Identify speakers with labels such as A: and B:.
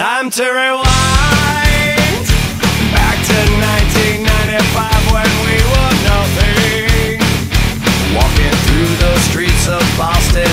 A: Time to rewind back to 1995 when we were nothing. Walking through the streets of Boston,